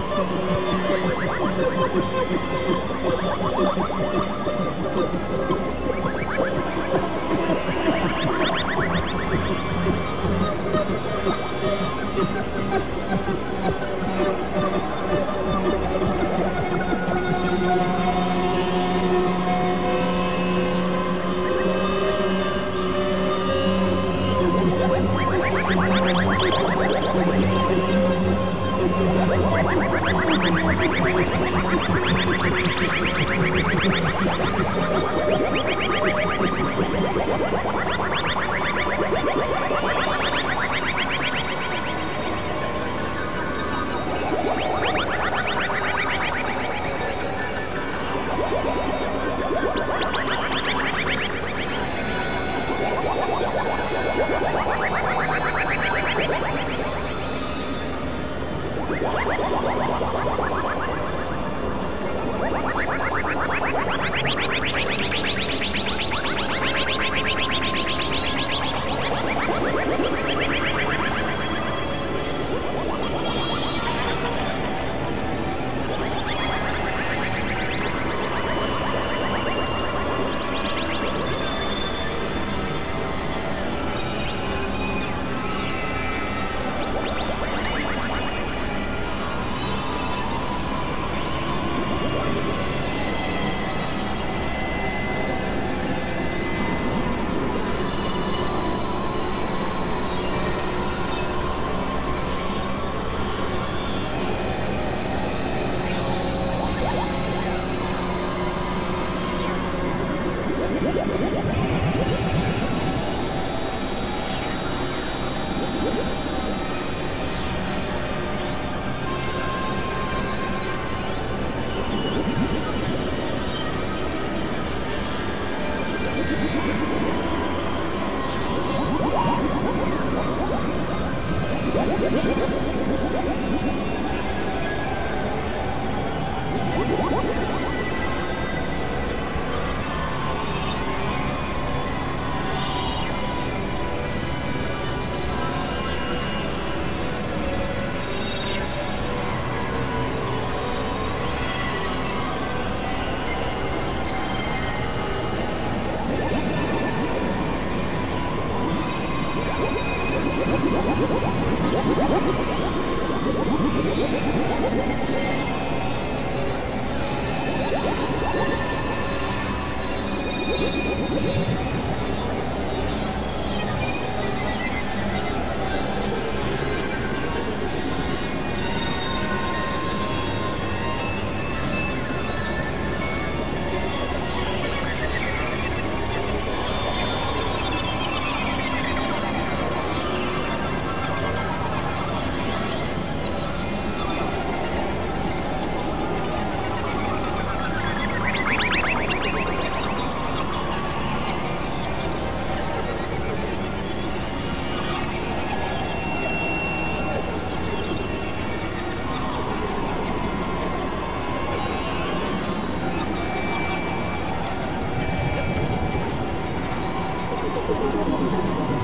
Thank you. どうぞ。